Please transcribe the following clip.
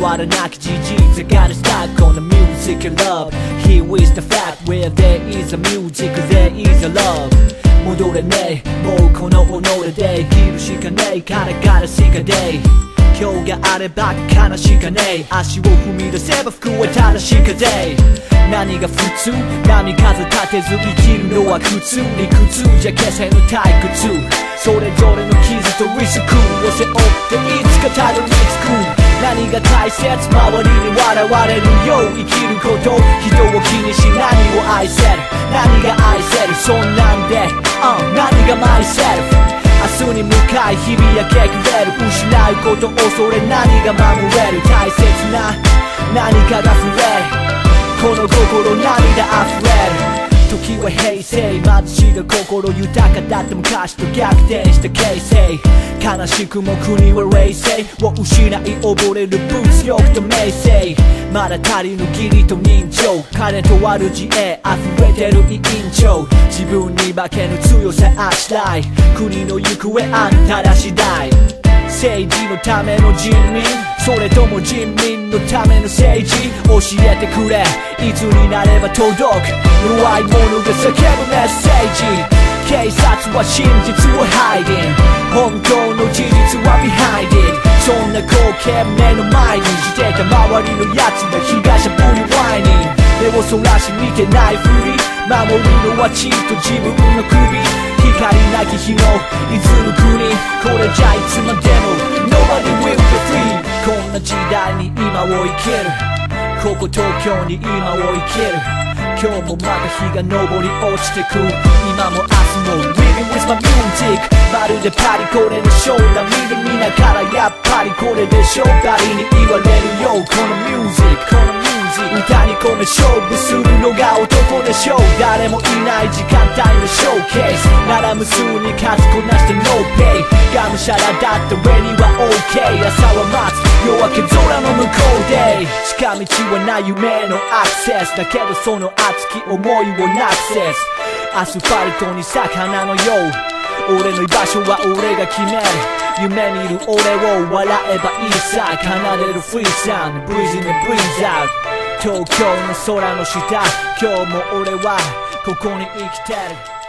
わらなき事実がる stuck on the music and love Here is the fact where there is a music there is a love 戻れねえ。もうこの己で。生きるしかねえ。からからしかねえ。今日があれば悲しかねえ。足を踏み出せば服は正しかで何が普通？波風立てず生きるのは苦痛。理屈じゃ消せぬ退屈。それぞれの傷とリスクを背負っていつかたどり着く。何が大切周りに笑われるよ。う生きること人を気にし何を愛せる。何が愛せる？そんなんで、uh, 何が myself 明日に向かい日々焼けくれる。失うこと恐れ何が守れる？大切な。何かが触れこの心涙溢れる時は平成貧しが心豊かだった昔と逆転した形成悲しくも国は冷静。を失い溺れる物欲と名声。まだ足りぬ義理と人情。金と悪知恵溢れてる委員長。自分に負けぬ強さあしらい。国の行方あんたら次第。政治のための人民。それとも人民のための政治。教えてくれ。いつになれば届く。弱い者が叫ぶメッセージ。警察は真実をハイディン本当の事実は behind it そんな光景目の前に。してた周りの奴ら被害者ぶりワイニン目をそらし見てないふり守るのはちっと自分の首光なき日のいずる国これじゃいつまでも Nobody will be free こんな時代に今を生きる。ここ東京に今を生きる。今日もまた日が昇り落ちてく。今も明日も Living with my music まるでパリこれでしょう涙見ながらやっぱりこれでしょう。誰に言でしょう。誰もいない時間帯のショーケース。なら無数に数こなしてノーペイがむしゃらだった上には OK 朝は待つ。夜明け空の向こうで。近道はない夢のアクセスだけどその熱き思いをなくせず。アスファルトに魚のよう。俺の居場所は俺が決める。夢見る俺を笑えばいいさ。奏でるフリーサウンド Breeze in and breeze out 東京の空の下。今日も俺はここに生きてる。